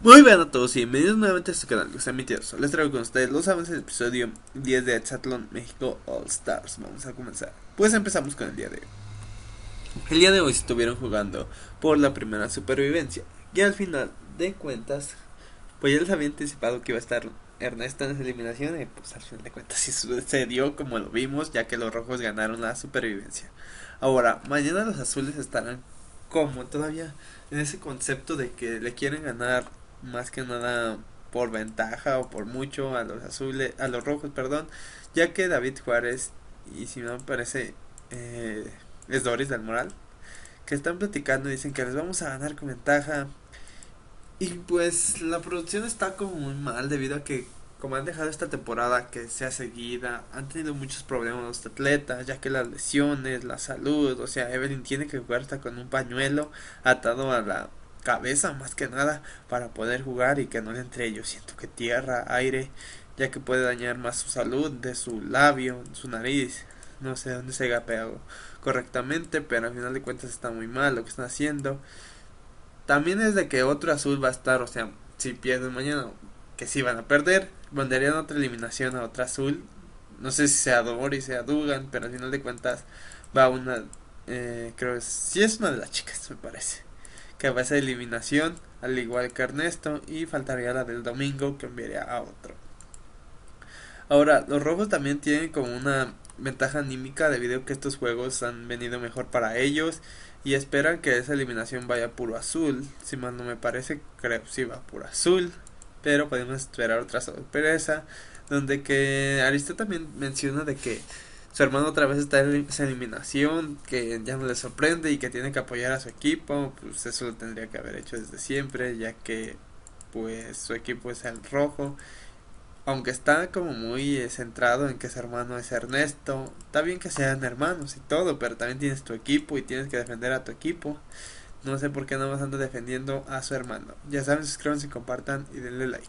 Muy bien a todos y bienvenidos nuevamente a este canal, que está Mitioso. Les traigo con ustedes los avances del episodio 10 de Hexatlón México All Stars. Vamos a comenzar. Pues empezamos con el día de hoy. El día de hoy estuvieron jugando por la primera supervivencia. Y al final de cuentas, pues ya les había anticipado que iba a estar Ernesto en esa eliminación. Y pues al final de cuentas sí sucedió como lo vimos, ya que los rojos ganaron la supervivencia. Ahora, mañana los azules estarán como todavía en ese concepto de que le quieren ganar más que nada por ventaja o por mucho a los azules, a los rojos, perdón, ya que David Juárez y si me parece eh, es Doris del Moral, que están platicando y dicen que les vamos a ganar con ventaja. Y pues la producción está como muy mal debido a que como han dejado esta temporada que sea seguida, han tenido muchos problemas los atletas, ya que las lesiones, la salud, o sea, Evelyn tiene que jugar hasta con un pañuelo atado a la cabeza más que nada para poder jugar y que no le entre ellos. Siento que tierra, aire, ya que puede dañar más su salud de su labio, su nariz. No sé dónde se pegado correctamente, pero al final de cuentas está muy mal lo que están haciendo. También es de que otro azul va a estar, o sea, si pierden mañana, que si van a perder, mandarían otra eliminación a otra azul. No sé si sea Doris, sea Dugan, pero al final de cuentas va una, eh, creo que sí es una de las chicas, me parece que va a ser eliminación, al igual que Ernesto, y faltaría la del domingo que enviaría a otro. Ahora, los rojos también tienen como una ventaja anímica debido a que estos juegos han venido mejor para ellos y esperan que esa eliminación vaya puro azul. Si mal no me parece, creo que sí va puro azul, pero podemos esperar otra sorpresa donde que Aristo también menciona de que su hermano otra vez está en esa eliminación, que ya no le sorprende y que tiene que apoyar a su equipo, pues eso lo tendría que haber hecho desde siempre, ya que pues su equipo es el rojo. Aunque está como muy eh, centrado en que su hermano es Ernesto, está bien que sean hermanos y todo, pero también tienes tu equipo y tienes que defender a tu equipo. No sé por qué no más anda defendiendo a su hermano. Ya saben, suscríbanse, compartan y denle like.